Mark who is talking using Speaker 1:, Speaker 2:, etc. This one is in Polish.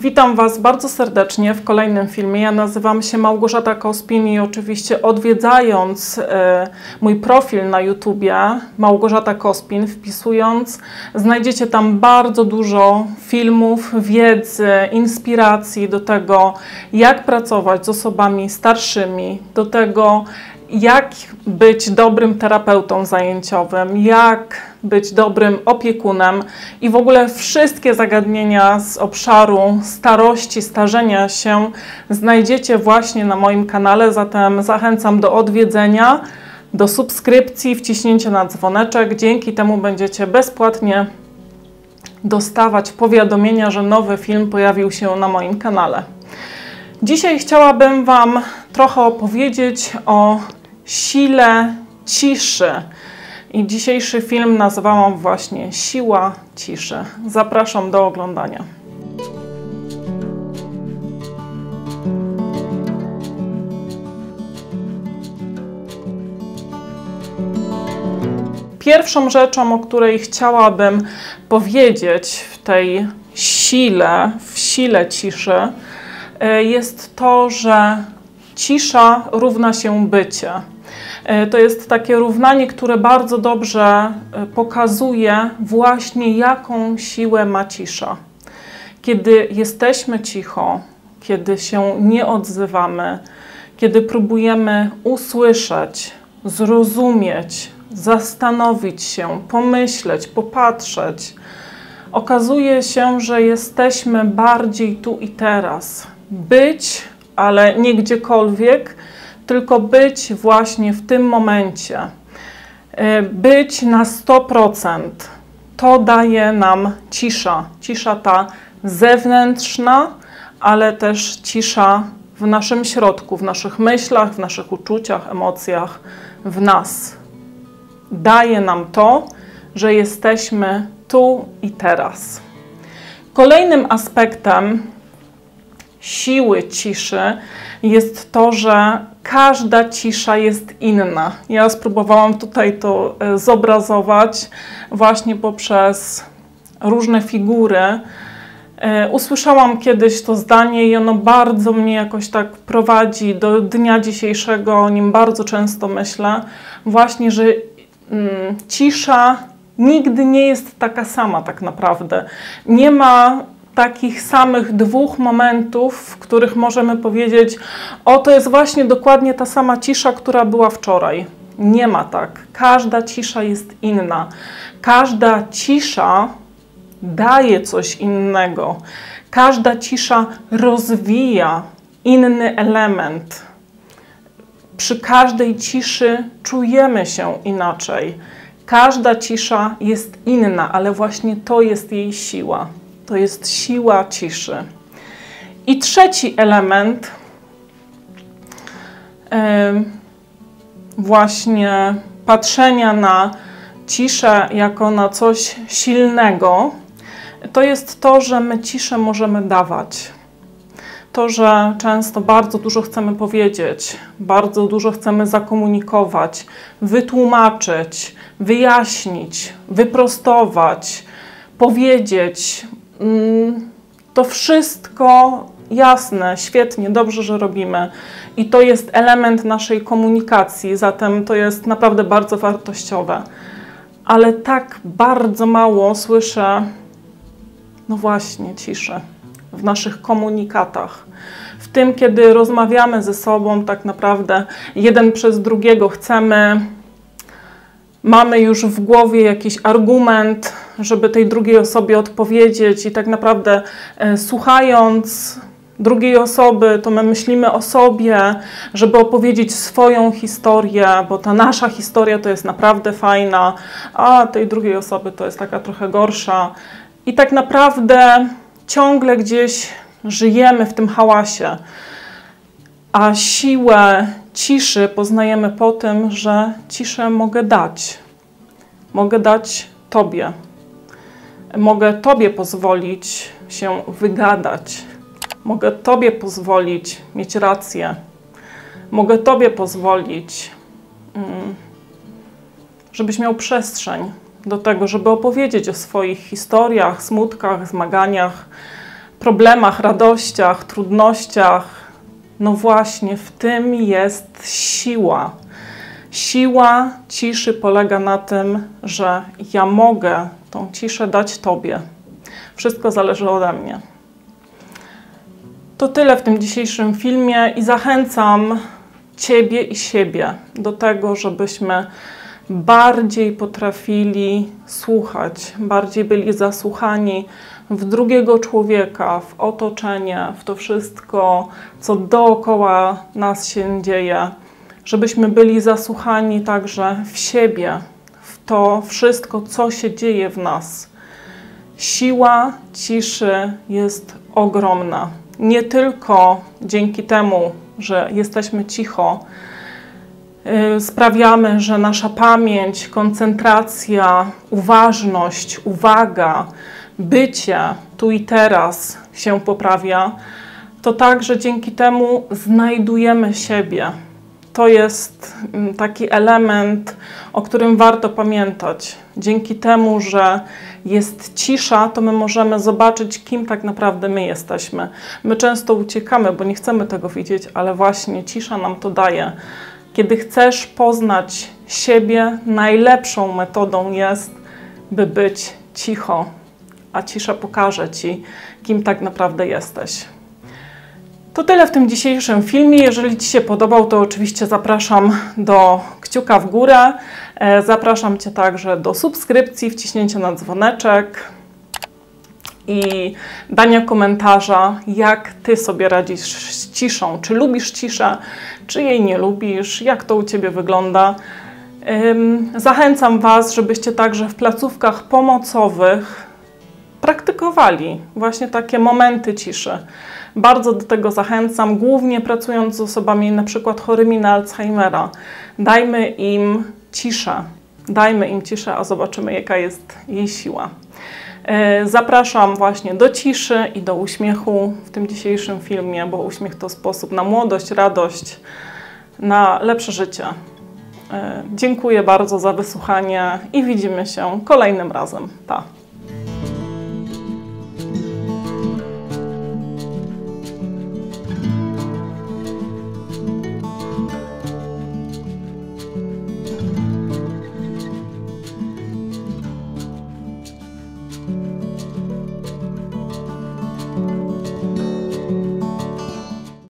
Speaker 1: Witam Was bardzo serdecznie w kolejnym filmie. Ja nazywam się Małgorzata Kospin i oczywiście odwiedzając e, mój profil na YouTubie Małgorzata Kospin, wpisując, znajdziecie tam bardzo dużo filmów, wiedzy, inspiracji do tego, jak pracować z osobami starszymi, do tego, jak być dobrym terapeutą zajęciowym, jak być dobrym opiekunem i w ogóle wszystkie zagadnienia z obszaru starości, starzenia się znajdziecie właśnie na moim kanale, zatem zachęcam do odwiedzenia, do subskrypcji, wciśnięcia na dzwoneczek. Dzięki temu będziecie bezpłatnie dostawać powiadomienia, że nowy film pojawił się na moim kanale. Dzisiaj chciałabym Wam trochę opowiedzieć o sile ciszy. I dzisiejszy film nazwałam właśnie Siła ciszy. Zapraszam do oglądania. Pierwszą rzeczą, o której chciałabym powiedzieć w tej sile, w sile ciszy, e, jest to, że cisza równa się bycie. E, to jest takie równanie, które bardzo dobrze e, pokazuje właśnie, jaką siłę ma cisza. Kiedy jesteśmy cicho, kiedy się nie odzywamy, kiedy próbujemy usłyszeć, zrozumieć, zastanowić się, pomyśleć, popatrzeć, okazuje się, że jesteśmy bardziej tu i teraz. Być, ale nie gdziekolwiek, tylko być właśnie w tym momencie. E, być na 100%. To daje nam cisza. Cisza ta zewnętrzna, ale też cisza w naszym środku, w naszych myślach, w naszych uczuciach, emocjach, w nas. Daje nam to, że jesteśmy tu i teraz. Kolejnym aspektem siły ciszy jest to, że każda cisza jest inna. Ja spróbowałam tutaj to e, zobrazować właśnie poprzez różne figury. E, usłyszałam kiedyś to zdanie i ono bardzo mnie jakoś tak prowadzi do dnia dzisiejszego, o nim bardzo często myślę. Właśnie, że mm, cisza nigdy nie jest taka sama tak naprawdę. Nie ma takich samych dwóch momentów, w których możemy powiedzieć: O, to jest właśnie dokładnie ta sama cisza, która była wczoraj. Nie ma tak. Każda cisza jest inna. Każda cisza daje coś innego. Każda cisza rozwija inny element. Przy każdej ciszy czujemy się inaczej. Każda cisza jest inna, ale właśnie to jest jej siła to jest siła ciszy. I trzeci element, właśnie patrzenia na ciszę jako na coś silnego, to jest to, że my ciszę możemy dawać. To, że często bardzo dużo chcemy powiedzieć, bardzo dużo chcemy zakomunikować, wytłumaczyć, wyjaśnić, wyprostować, powiedzieć, to wszystko jasne, świetnie, dobrze, że robimy. I to jest element naszej komunikacji, zatem to jest naprawdę bardzo wartościowe. Ale tak bardzo mało słyszę, no właśnie, ciszę w naszych komunikatach. W tym, kiedy rozmawiamy ze sobą, tak naprawdę jeden przez drugiego chcemy mamy już w głowie jakiś argument, żeby tej drugiej osobie odpowiedzieć, i tak naprawdę e, słuchając drugiej osoby, to my myślimy o sobie, żeby opowiedzieć swoją historię, bo ta nasza historia to jest naprawdę fajna, a tej drugiej osoby to jest taka trochę gorsza. I tak naprawdę ciągle gdzieś żyjemy w tym hałasie, a siłę ciszy poznajemy po tym, że ciszę mogę dać. Mogę dać Tobie. Mogę Tobie pozwolić się wygadać. Mogę Tobie pozwolić mieć rację. Mogę Tobie pozwolić, mm, żebyś miał przestrzeń do tego, żeby opowiedzieć o swoich historiach, smutkach, zmaganiach, problemach, radościach, trudnościach. No właśnie, w tym jest siła. Siła ciszy polega na tym, że ja mogę tą ciszę dać Tobie. Wszystko zależy ode mnie. To tyle w tym dzisiejszym filmie i zachęcam Ciebie i siebie do tego, żebyśmy bardziej potrafili słuchać, bardziej byli zasłuchani w drugiego człowieka, w otoczenie, w to wszystko, co dookoła nas się dzieje, żebyśmy byli zasłuchani także w siebie, w to wszystko, co się dzieje w nas. Siła ciszy jest ogromna. Nie tylko dzięki temu, że jesteśmy cicho, y, sprawiamy, że nasza pamięć, koncentracja, uważność, uwaga, bycie tu i teraz się poprawia, to także dzięki temu znajdujemy siebie. To jest mm, taki element, o którym warto pamiętać. Dzięki temu, że jest cisza, to my możemy zobaczyć, kim tak naprawdę my jesteśmy. My często uciekamy, bo nie chcemy tego widzieć, ale właśnie cisza nam to daje. Kiedy chcesz poznać siebie, najlepszą metodą jest, by być cicho, a cisza pokaże ci, kim tak naprawdę jesteś. To tyle w tym dzisiejszym filmie. Jeżeli Ci się podobał, to oczywiście zapraszam do kciuka w górę. E, zapraszam Cię także do subskrypcji, wciśnięcia na dzwoneczek i dania komentarza, jak Ty sobie radzisz z ciszą. Czy lubisz ciszę, czy jej nie lubisz, jak to u Ciebie wygląda. Zachęcam Was, żebyście także w placówkach pomocowych praktykowali właśnie takie momenty ciszy. Bardzo do tego zachęcam, głównie pracując z osobami na przykład chorymi na Alzheimera. Dajmy im ciszę, dajmy im ciszę, a zobaczymy jaka jest jej siła. E, zapraszam właśnie do ciszy i do uśmiechu w tym dzisiejszym filmie, bo uśmiech to sposób na młodość, radość, na lepsze życie. E, dziękuję bardzo za wysłuchanie i widzimy się kolejnym razem. Pa!